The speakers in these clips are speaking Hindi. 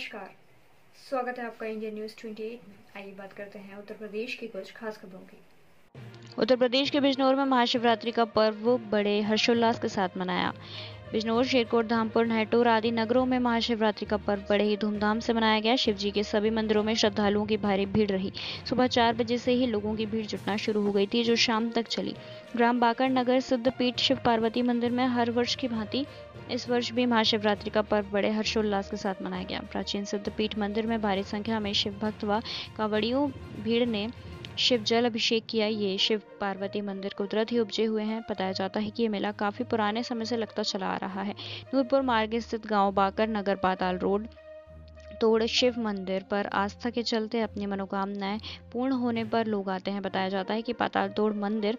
नमस्कार। स्वागत है आपका इंडिया न्यूज़ 28 में। आइए बात करते हैं उत्तर प्रदेश की कुछ खास खबरों की। उत्तर प्रदेश के बिजनौर में महाशिवरात्रि का पर्व बड़े हर्षोल्लास के साथ मनाया। बिजनौर, शेरकोट, धामपुर, नहटोर आदि नगरों में महाशिवरात्रि का पर्व बड़े ही धूमधाम से मनाया गया। शिव जी के सभी मंदिरों में श्रद्धालुओं की भारी भीड़ रही। सुबह चार बजे से ही लोगों की भीड़ जुटना शुरू हो गई थी, जो शाम तक चली। ग्राम बाकर नगर सिद्धपीठ शिव पार्वती मंदिर में हर वर्ष की भांति इस वर्ष भी महाशिवरात्रि का पर्व बड़े हर्षोल्लास के साथ मनाया गया। प्राचीन सिद्धपीठ मंदिर में भारी संख्या में शिव भक्त व कावड़ियों भीड़ ने शिव जल अभिषेक किया, ये शिव पार्वती मंदिर कुदरत ही उपजे हुए हैं। बताया जाता है कि ये मेला काफ़ी पुराने समय से लगता चला आ रहा है। नूरपुर मार्ग स्थित गाँव बाकर नगर पाताल रोड, तोड़ शिव मंदिर पर आस्था के चलते अपनी मनोकामनाएँ पूर्ण होने पर लोग आते हैं। बताया जाता है कि पाताल तोड़ मंदिर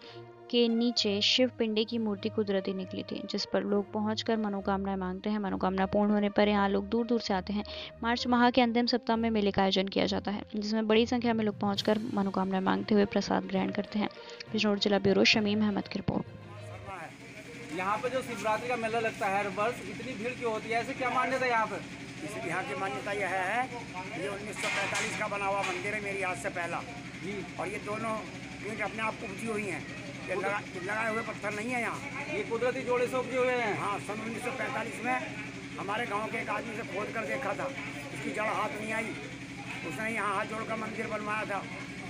के नीचे शिव पिंडे की मूर्ति कुदरती निकली थी, जिस पर लोग पहुंचकर मनोकामनाएँ मांगते हैं। मनोकामना पूर्ण होने पर यहाँ लोग दूर दूर से आते हैं। मार्च माह के अंतिम सप्ताह में मेले का आयोजन किया जाता है, जिसमें बड़ी संख्या में लोग पहुंचकर मनोकामनाएँ मांगते हुए प्रसाद ग्रहण करते हैं। बिजनौर जिला ब्यूरो शमीम अहमद की रिपोर्ट। यहाँ पे जो शिवरात्रि का मेला लगता है हर वर्ष, इतनी भीड़ क्यों होती है? ऐसे क्या मान्यता है यहाँ पे? इस यहाँ की मान्यता यह है ये 1945 का बना हुआ मंदिर है मेरी याद से पहला। जी। और ये दोनों ईंट अपने आप को उपजी हुई हैं। ये लगा लगाए हुए पत्थर नहीं है यहाँ। ये कुदरती जोड़े से उपजे हुए हैं। हाँ सन 1945 में हमारे गाँव के एक आदमी से खोद कर देखा था। इसकी जड़ हाथ नहीं आई। उसने यहाँ हाथ जोड़ जोड़कर मंदिर बनवाया था।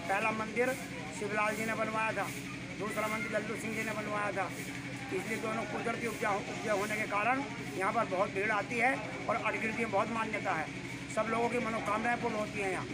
पहला मंदिर शिवलाल जी ने बनवाया था। दूसरा मंदिर लल्लू सिंह जी ने बनवाया था। इसलिए दोनों कुदरती उपजा उपजा होने के कारण यहाँ पर बहुत भीड़ आती है और अटगिरती में बहुत मान्यता है। सब लोगों की मनोकामनाएँ पूर्ण होती हैं यहाँ।